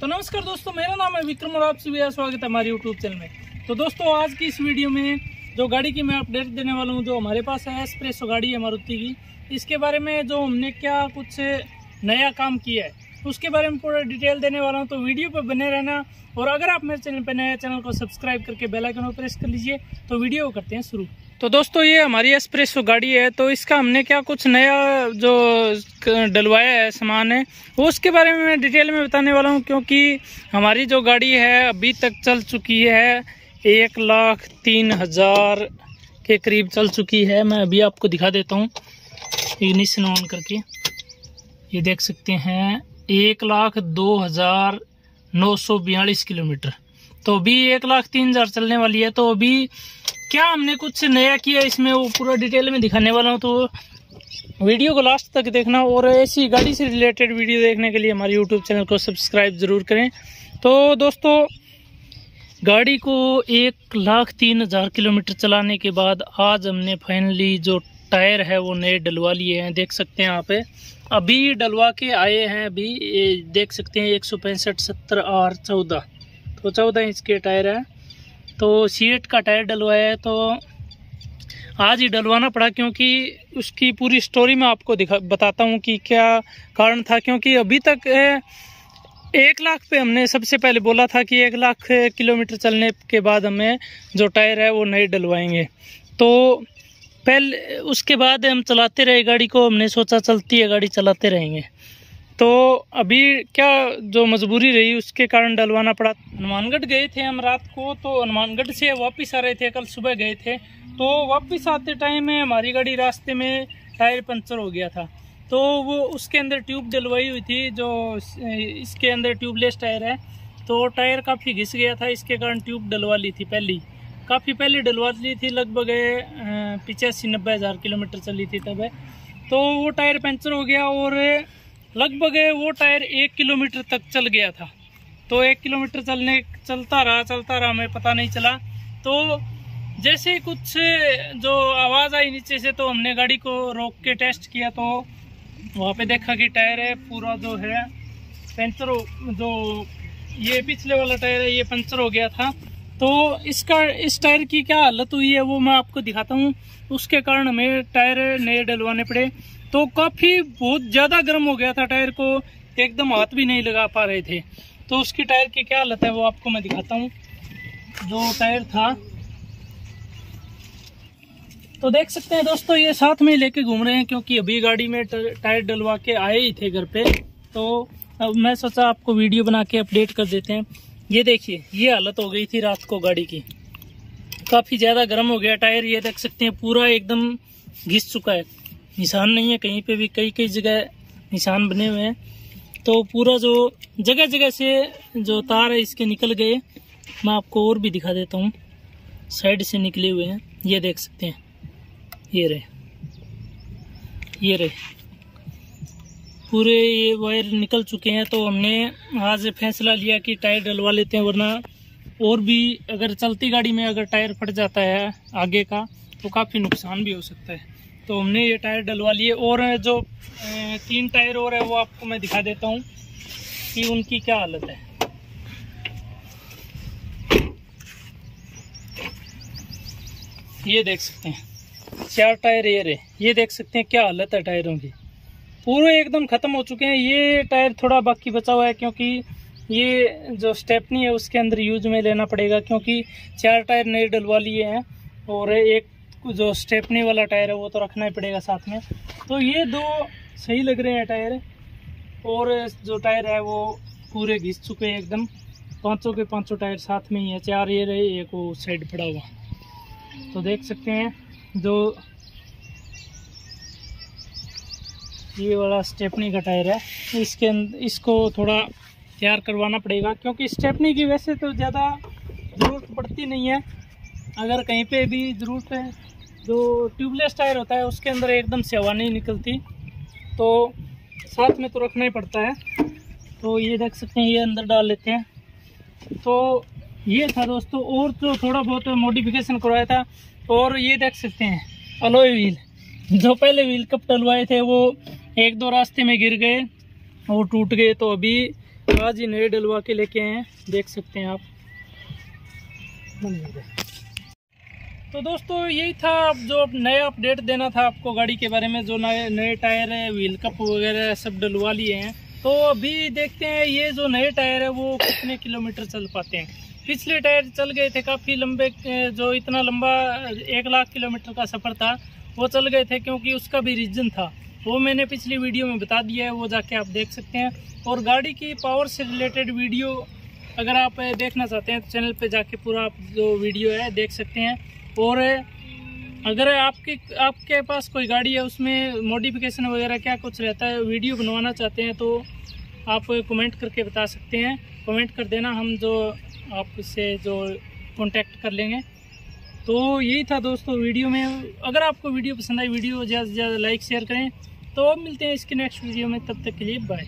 तो नमस्कार दोस्तों, मेरा नाम है विक्रम और आप सभी स्वागत है हमारे यूट्यूब चैनल में। तो दोस्तों, आज की इस वीडियो में जो गाड़ी की मैं अपडेट देने वाला हूँ, जो हमारे पास है एक्सप्रेसो गाड़ी है मारुति की, इसके बारे में जो हमने क्या कुछ नया काम किया है, उसके बारे में पूरा डिटेल देने वाला हूँ। तो वीडियो पर बने रहना और अगर आप मेरे चैनल पर नए चैनल को सब्सक्राइब करके बेलाइकन पर प्रेस कर लीजिए। तो वीडियो करते हैं शुरू। तो दोस्तों, ये हमारी एक्सप्रेसो गाड़ी है तो इसका हमने क्या कुछ नया जो डलवाया है सामान है, वो उसके बारे में मैं डिटेल में बताने वाला हूँ, क्योंकि हमारी जो गाड़ी है, अभी तक चल चुकी है, एक लाख तीन हज़ार के करीब चल चुकी है। मैं अभी आपको दिखा देता हूँ, इग्निशन ऑन करके। ये देख सकते हैं, एक लाख दो हज़ार नौ सौ बयालीस किलोमीटर। तो अभी एक लाख तीन हज़ार चलने वाली है तो अभी क्या हमने कुछ नया किया इसमें? वो पूरा डिटेल में दिखाने वाला हूँ तो वीडियो को लास्ट तक देखना और ऐसी गाड़ी से रिलेटेड वीडियो देखने के लिए हमारे यूट्यूब चैनल को सब्सक्राइब ज़रूर करें। तो दोस्तों, गाड़ी को एक लाख तीन हज़ार किलोमीटर चलाने के बाद आज हमने फाइनली जो टायर है, वो नए डलवा लिए हैं। देख सकते हैं यहाँ पे। अभी डलवा के आए हैं, अभी देख सकते हैं, एक सौ पैंसठ सत्तर आर चौदह। तो चौदह इंच के टायर है। तो सीट का टायर डलवाया है तो आज ही डलवाना पड़ा क्योंकि उसकी पूरी स्टोरी मैं आपको दिखा, बताता हूँ कि क्या कारण था। क्योंकि अभी तक एक लाख पे हमने सबसे पहले बोला था कि एक लाख किलोमीटर चलने के बाद हमें जो टायर है वो नए डलवाएँगे। तो पहले, उसके बाद हम चलाते रहे गाड़ी को, हमने सोचा चलती है, गाड़ी चलाते रहेंगे। तो अभी क्या जो मजबूरी रही उसके कारण डलवाना पड़ा? हनुमानगढ़ गए थे हम रात को तो हनुमानगढ़ से वापस आ रहे थे, कल सुबह गए थे। तो वापस आते टाइम में हमारी गाड़ी रास्ते में टायर पंचर हो गया था। तो वो उसके अंदर ट्यूब डलवाई हुई थी, जो इसके अंदर ट्यूबलेस टायर है। तो टायर काफ़ी घिस गया था, इसके कारण ट्यूब डलवा ली थी पहली। काफ़ी पहले डलवा ली थी, लगभग पिचासी नब्बे हज़ार किलोमीटर चली थी तब। तो वो टायर पंचर हो गया और लगभग वो टायर एक किलोमीटर तक चल गया था। तो एक किलोमीटर चलने, चलता रहा चलता रहा, हमें पता नहीं चला। तो जैसे कुछ जो आवाज़ आई नीचे से तो हमने गाड़ी को रोक के टेस्ट किया। तो वहाँ पे देखा कि टायर है, पूरा जो है, पंचर, जो ये पिछले वाला टायर है, ये पंचर हो गया था। तो इसका, इस टायर की क्या हालत हुई है, वो मैं आपको दिखाता हूँ। उसके कारण हमें टायर नए डलवाने पड़े। तो काफ़ी बहुत ज़्यादा गर्म हो गया था टायर को, एकदम हाथ भी नहीं लगा पा रहे थे। तो उसकी टायर की क्या हालत है वो आपको मैं दिखाता हूँ। जो टायर था। तो देख सकते हैं दोस्तों, ये साथ में लेके घूम रहे हैं क्योंकि अभी गाड़ी में टायर डलवा के आए ही थे घर पे। तो अब मैं सोचा आपको वीडियो बना के अपडेट कर देते हैं। ये देखिए, ये हालत हो गई थी रात को गाड़ी की। काफ़ी ज़्यादा गर्म हो गया टायर, ये देख सकते हैं, पूरा एकदम घिस चुका है। निशान नहीं है, कहीं पे भी कई कई जगह निशान बने हुए हैं। तो पूरा जो जगह जगह से जो तार है, इसके निकल गए। मैं आपको और भी दिखा देता हूँ। साइड से निकले हुए हैं। ये देख सकते हैं। ये रहे। ये रहे। पूरे ये वायर निकल चुके हैं तो हमने आज फैसला लिया कि टायर डलवा लेते हैं, वरना और भी अगर चलती गाड़ी में अगर टायर फट जाता है आगे का तो काफ़ी नुकसान भी हो सकता है। तो हमने ये टायर डलवा लिए और जो तीन टायर और है वो आपको मैं दिखा देता हूँ कि उनकी क्या हालत है। ये देख सकते हैं। चार टायर ये रहे? ये देख सकते हैं क्या हालत है टायरों की। पूरे एकदम ख़त्म हो चुके हैं। ये टायर थोड़ा बाकी बचा हुआ है क्योंकि ये जो स्टेपनी है उसके अंदर यूज़ में लेना पड़ेगा क्योंकि चार टायर नए डलवा लिए हैं और एक जो स्टेपनी वाला टायर है, वो तो रखना ही पड़ेगा साथ में। तो ये दो सही लग रहे हैं टायर। और जो टायर है, वो पूरे घिस चुके हैं एकदम। पाँचों के पाँचों टायर साथ में ही है। चार ये रहे, एक वो साइड पड़ा हुआ। तो देख सकते हैं, जो ये वाला स्टेपनी का टायर है, इसके इसको थोड़ा तैयार करवाना पड़ेगा, क्योंकि स्टेपनी की वैसे तो ज़्यादा ज़रूरत पड़ती नहीं है। अगर कहीं पे भी ज़रूरत है जो ट्यूबलेस टायर होता है, उसके अंदर एकदम से हवा नहीं निकलती। तो साथ में तो रखना ही पड़ता है। तो ये देख सकते हैं, ये अंदर डाल लेते हैं। तो ये था दोस्तों, और तो थोड़ा बहुत मॉडिफिकेशन करवाया था। और ये देख सकते हैं अलोए व्हील जो पहले व्हील कप डलवाए थे, वो एक दो रास्ते में गिर गए और टूट गए। तो अभी आज ही नए डलवा के लेके आए हैं, देख सकते हैं आप। तो दोस्तों, यही था जो नया अपडेट देना था आपको गाड़ी के बारे में, जो नए नए टायर है व्हील कप वगैरह सब डलवा लिए हैं। तो अभी देखते हैं, ये जो नए टायर है, वो कितने किलोमीटर चल पाते हैं। पिछले टायर चल गए थे काफ़ी लंबे जो इतना लंबा, एक लाख किलोमीटर का सफ़र था, वो चल गए थे क्योंकि उसका भी रीज़न था। वो मैंने पिछली वीडियो में बता दिया है, वो जाके आप देख सकते हैं। और गाड़ी की पावर से रिलेटेड वीडियो अगर आप देखना चाहते हैं तो चैनल पे जाके पूरा आप जो वीडियो है, देख सकते हैं। और अगर आपके आपके पास कोई गाड़ी है, उसमें मॉडिफिकेशन वगैरह क्या कुछ रहता है वीडियो बनवाना चाहते हैं तो आप कमेंट करके बता सकते हैं। कमेंट कर देना, हम जो आपसे जो कांटेक्ट कर लेंगे। तो यही था दोस्तों वीडियो में। अगर आपको वीडियो पसंद आई वीडियो ज़्यादा से ज़्यादा लाइक शेयर करें। तो मिलते हैं इसके नेक्स्ट वीडियो में, तब तक के लिए बाय